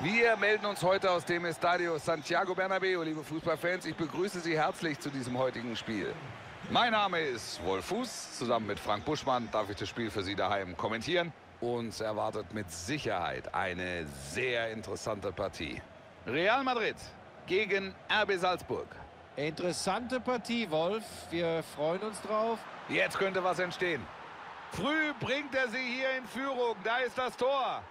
Wir melden uns heute aus dem Estadio Santiago Bernabeu, liebe Fußballfans. Ich begrüße Sie herzlich zu diesem heutigen Spiel. Mein Name ist Wolf Fuß. Zusammen mit Frank Buschmann darf ich das Spiel für Sie daheim kommentieren. Uns erwartet mit Sicherheit eine sehr interessante Partie. Real Madrid gegen RB Salzburg. Interessante Partie, Wolf. Wir freuen uns drauf. Jetzt könnte was entstehen. Früh bringt er sie hier in Führung. Da ist das Tor.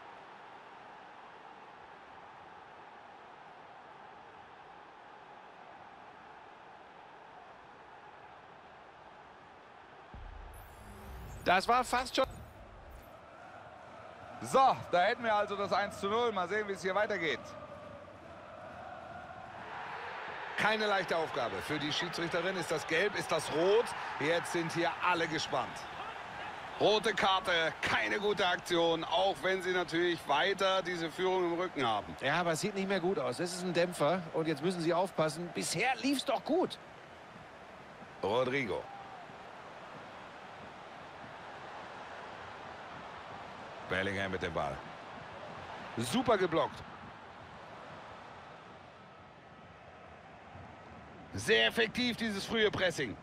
Das war fast schon... So, da hätten wir also das 1 zu 0. Mal sehen, wie es hier weitergeht. Keine leichte Aufgabe. Für die Schiedsrichterin ist das gelb, ist das rot. Jetzt sind hier alle gespannt. Rote Karte, keine gute Aktion, auch wenn sie natürlich weiter diese Führung im Rücken haben. Ja, aber es sieht nicht mehr gut aus. Das ist ein Dämpfer und jetzt müssen sie aufpassen. Bisher lief es doch gut. Rodrigo. Bellingham mit dem Ball. Super geblockt. Sehr effektiv dieses frühe Pressing.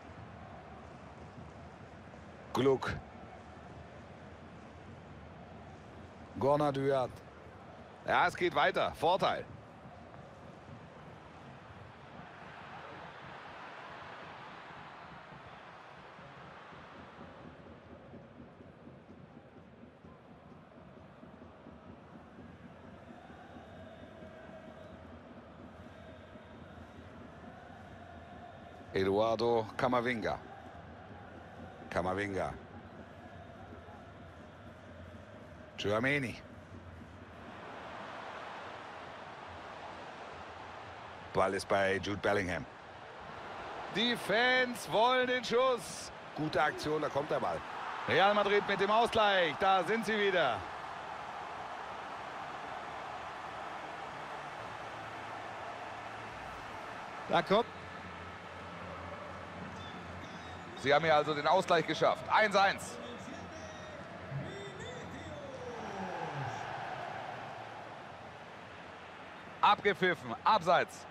Gluck. Gorna Duyat. Ja, es geht weiter. Vorteil. Eduardo Camavinga. Camavinga. Giamini. Ball ist bei Jude Bellingham. Die Fans wollen den Schuss. Gute Aktion, da kommt der Ball. Real Madrid mit dem Ausgleich. Da sind sie wieder. Da kommt... Sie haben hier also den Ausgleich geschafft. 1-1. Abgepfiffen. Abseits.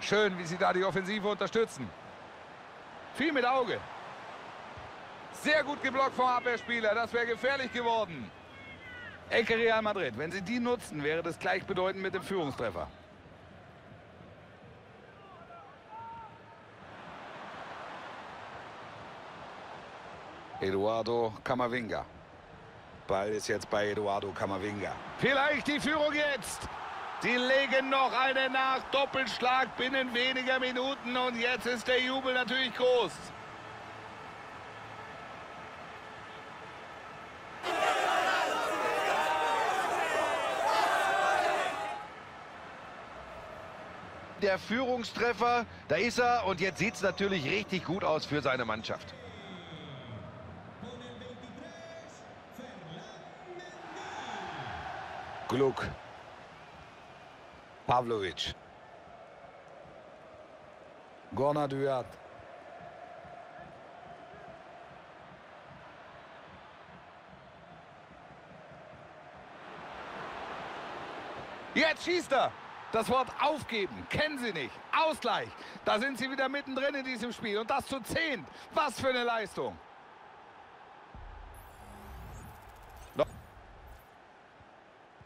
Schön, wie sie da die Offensive unterstützen. Viel mit Auge. Sehr gut geblockt vom Abwehrspieler. Das wäre gefährlich geworden. Ecke Real Madrid. Wenn sie die nutzen, wäre das gleichbedeutend mit dem Führungstreffer. Eduardo Camavinga. Ball ist jetzt bei Eduardo Camavinga. Vielleicht die Führung jetzt. Die legen noch eine nach. Doppelschlag binnen weniger Minuten. Und jetzt ist der Jubel natürlich groß. Der Führungstreffer, da ist er. Und jetzt sieht es natürlich richtig gut aus für seine Mannschaft. Gluck. Pavlovic. Gorna Duyat. Jetzt schießt er. Das Wort aufgeben kennen Sie nicht. Ausgleich. Da sind Sie wieder mittendrin in diesem Spiel. Und das zu zehn. Was für eine Leistung.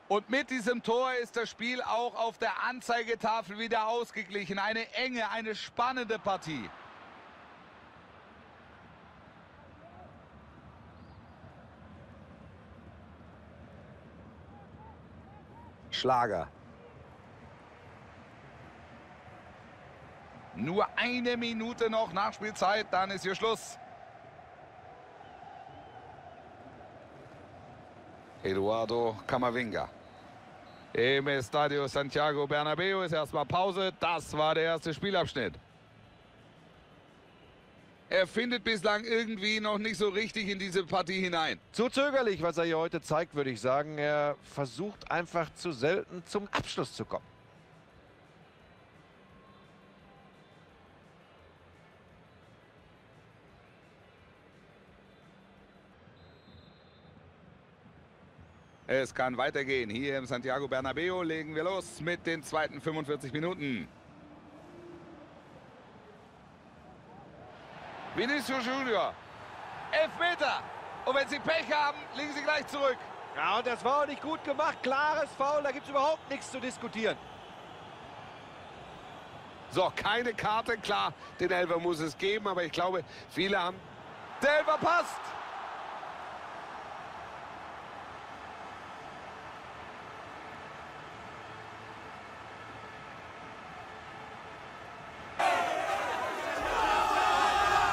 Und mit diesem Tor ist das Spiel auch auf der Anzeigetafel wieder ausgeglichen. Eine enge, eine spannende Partie. Schlager. Nur eine Minute noch Nachspielzeit, dann ist hier Schluss. Eduardo Camavinga. Im Estadio Santiago Bernabeu ist erstmal Pause. Das war der erste Spielabschnitt. Er findet bislang irgendwie noch nicht so richtig in diese Partie hinein. Zu zögerlich, was er hier heute zeigt, würde ich sagen. Er versucht einfach zu selten zum Abschluss zu kommen. Es kann weitergehen. Hier im Santiago Bernabeo legen wir los mit den zweiten 45 Minuten. Vinicius Junior. Elf Meter. Und wenn Sie Pech haben, liegen Sie gleich zurück. Ja, und das war auch nicht gut gemacht. Klares Foul, da gibt es überhaupt nichts zu diskutieren. So, keine Karte, klar, den Elfer muss es geben, aber ich glaube, viele haben... Der Elfer passt.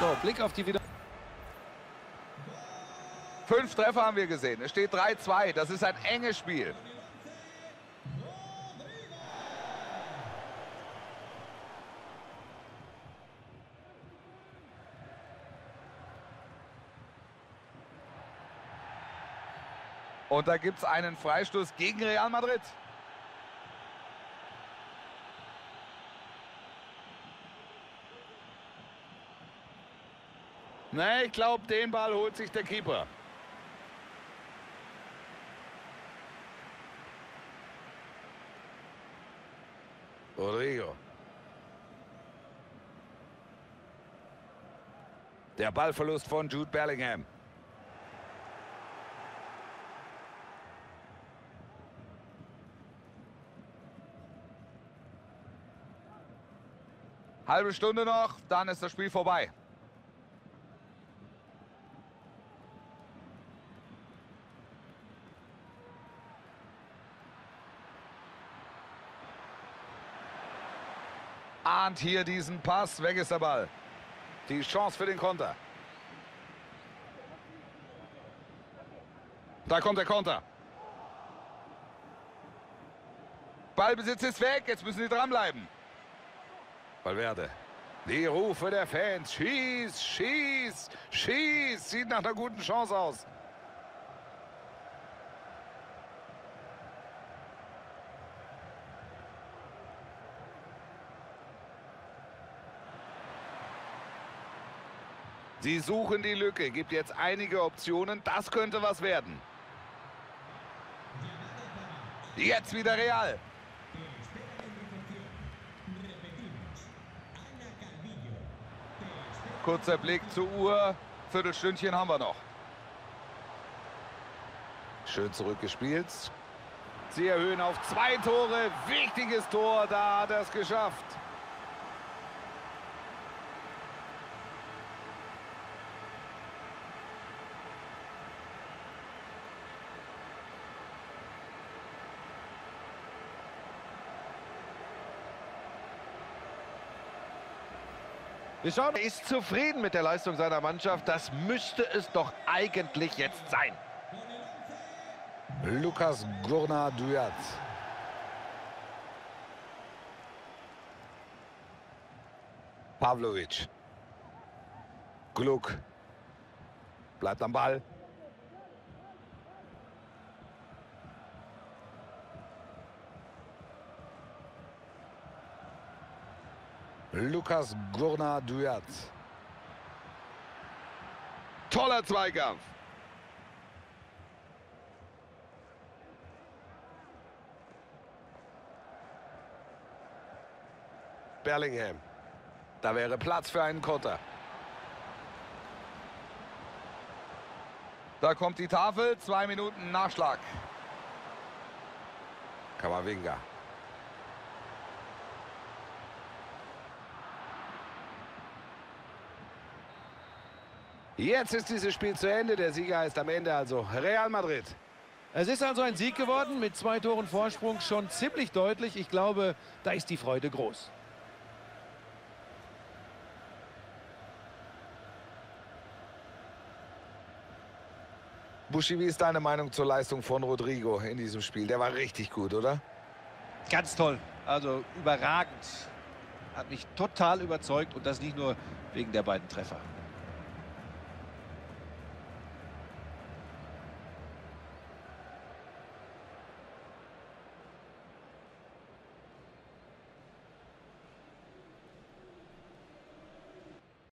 So, Blick auf die Wieder... Fünf Treffer haben wir gesehen. Es steht 3-2. Das ist ein enges Spiel. Und da gibt es einen Freistoß gegen Real Madrid. Ne, ich glaube, den Ball holt sich der Keeper. Rodrigo. Der Ballverlust von Jude Bellingham. Halbe Stunde noch, dann ist das Spiel vorbei. Ahnt hier diesen Pass, weg ist der Ball. Die Chance für den Konter. Da kommt der Konter. Ballbesitz ist weg, jetzt müssen sie dranbleiben. Valverde. Die Rufe der Fans. Schieß, schieß, schieß. Sieht nach einer guten Chance aus. Sie suchen die Lücke, gibt jetzt einige Optionen. Das könnte was werden. Jetzt wieder Real. Kurzer Blick zur Uhr. Viertelstündchen haben wir noch. Schön zurückgespielt. Sie erhöhen auf zwei Tore. Wichtiges Tor. Da hat er es geschafft. Wir schauen, er ist zufrieden mit der Leistung seiner Mannschaft. Das müsste es doch eigentlich jetzt sein. Lukas Gurna Duyat. Pavlovic. Gluck. Bleibt am Ball. Lukas Gurna Duyat. Toller Zweikampf. Bellingham. Da wäre Platz für einen Konter. Da kommt die Tafel. Zwei Minuten Nachschlag. Kamavinga. Jetzt ist dieses Spiel zu Ende. Der Sieger ist am Ende also Real Madrid. Es ist also ein Sieg geworden mit zwei Toren Vorsprung. Schon ziemlich deutlich. Ich glaube, da ist die Freude groß. Buschi, wie ist deine Meinung zur Leistung von Rodrigo in diesem Spiel? Der war richtig gut, oder? Ganz toll. Also überragend. Hat mich total überzeugt und das nicht nur wegen der beiden Treffer.